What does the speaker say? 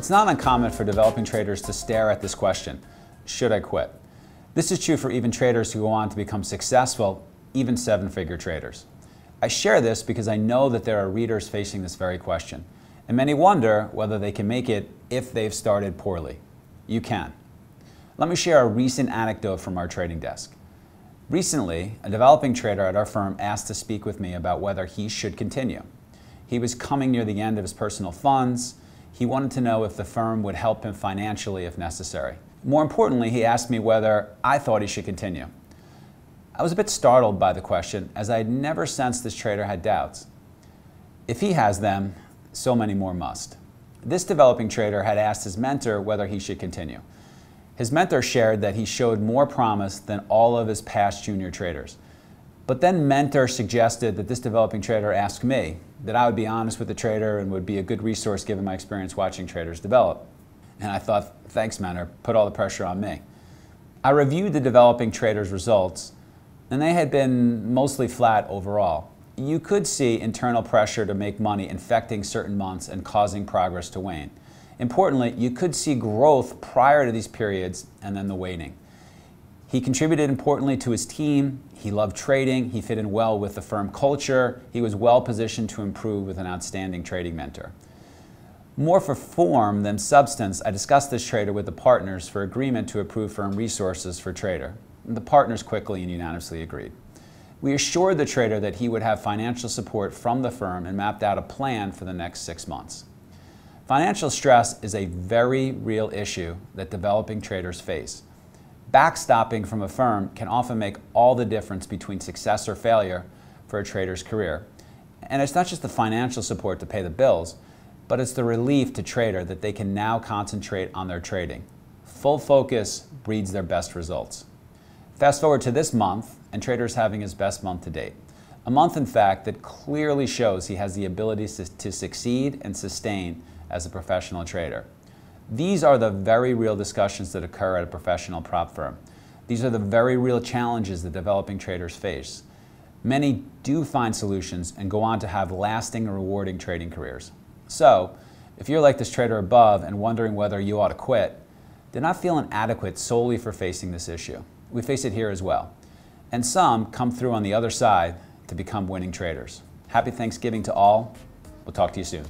It's not uncommon for developing traders to stare at this question, should I quit? This is true for even traders who go on to become successful, even seven-figure traders. I share this because I know that there are readers facing this very question, and many wonder whether they can make it if they've started poorly. You can. Let me share a recent anecdote from our trading desk. Recently, a developing trader at our firm asked to speak with me about whether he should continue. He was coming near the end of his personal funds. He wanted to know if the firm would help him financially if necessary. More importantly, he asked me whether I thought he should continue. I was a bit startled by the question, as I had never sensed this trader had doubts. If he has them, so many more must. This developing trader had asked his mentor whether he should continue. His mentor shared that he showed more promise than all of his past junior traders. But then mentor suggested that this developing trader ask me, that I would be honest with the trader and would be a good resource given my experience watching traders develop. And I thought, thanks, mentor, put all the pressure on me. I reviewed the developing trader's results, and they had been mostly flat overall. You could see internal pressure to make money infecting certain months and causing progress to wane. Importantly, you could see growth prior to these periods and then the waning. He contributed importantly to his team. He loved trading. He fit in well with the firm culture. He was well positioned to improve with an outstanding trading mentor. More for form than substance, I discussed this trader with the partners for agreement to approve firm resources for trader. The partners quickly and unanimously agreed. We assured the trader that he would have financial support from the firm and mapped out a plan for the next six months. Financial stress is a very real issue that developing traders face. Backstopping from a firm can often make all the difference between success or failure for a trader's career. And it's not just the financial support to pay the bills, but it's the relief to trader that they can now concentrate on their trading. Full focus breeds their best results. Fast forward to this month, and Trader's having his best month to date. A month, in fact, that clearly shows he has the ability to succeed and sustain as a professional trader. These are the very real discussions that occur at a professional prop firm. These are the very real challenges that developing traders face. Many do find solutions and go on to have lasting and rewarding trading careers. So, if you're like this trader above and wondering whether you ought to quit, do not feel inadequate solely for facing this issue. We face it here as well. And some come through on the other side to become winning traders. Happy Thanksgiving to all. We'll talk to you soon.